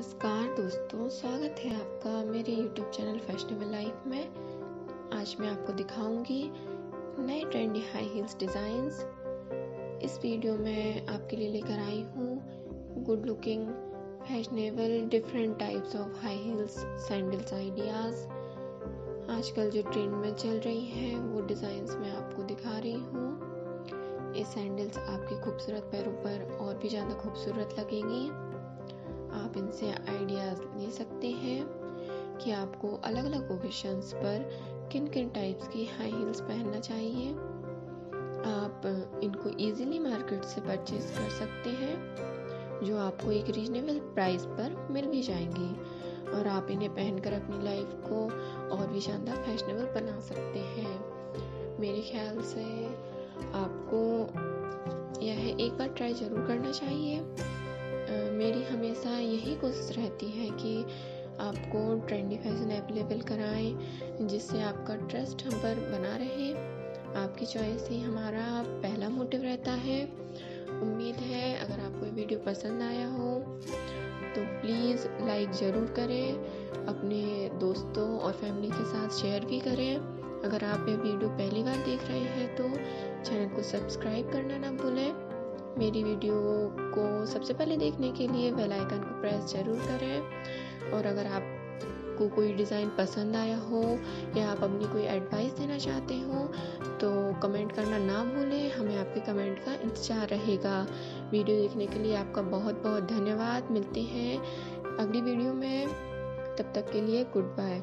नमस्कार दोस्तों, स्वागत है आपका मेरे YouTube चैनल फैशनेबल लाइफ में। आज मैं आपको दिखाऊँगी नए ट्रेंडी हाई हील्स डिज़ाइंस इस वीडियो में आपके लिए लेकर आई हूँ। Good looking fashionable different types of high heels sandals ideas आजकल जो ट्रेंड में चल रही हैं, वो डिज़ाइंस मैं आपको दिखा रही हूँ। ये सैंडल्स आपके खूबसूरत पैरों पर और भी ज़्यादा खूबसूरत लगेंगी। आप इनसे आइडियाज़ ले सकते हैं कि आपको अलग अलग ओकेशंस पर किन किन टाइप्स की हाई हील्स पहनना चाहिए। आप इनको इजीली मार्केट से परचेज कर सकते हैं, जो आपको एक रीजनेबल प्राइस पर मिल भी जाएँगी। और आप इन्हें पहनकर अपनी लाइफ को और भी शानदार फैशनेबल बना सकते हैं। मेरे ख्याल से आपको यह एक बार ट्राई ज़रूर करना चाहिए। हमेशा यही कोशिश रहती है कि आपको ट्रेंडी फ़ैशन अवेलेबल कराएँ, जिससे आपका ट्रस्ट हम पर बना रहे। आपकी चॉइस ही हमारा पहला मोटिव रहता है। उम्मीद है अगर आपको ये वीडियो पसंद आया हो तो प्लीज़ लाइक ज़रूर करें, अपने दोस्तों और फैमिली के साथ शेयर भी करें। अगर आप ये वीडियो पहली बार देख रहे हैं तो चैनल को सब्सक्राइब करना ना भूलें। मेरी वीडियो को सबसे पहले देखने के लिए बेल आइकन को प्रेस ज़रूर करें। और अगर आप को कोई डिज़ाइन पसंद आया हो या आप अपनी कोई एडवाइस देना चाहते हो तो कमेंट करना ना भूलें। हमें आपके कमेंट का इंतज़ार रहेगा। वीडियो देखने के लिए आपका बहुत बहुत धन्यवाद। मिलते हैं अगली वीडियो में। तब तक के लिए गुड बाय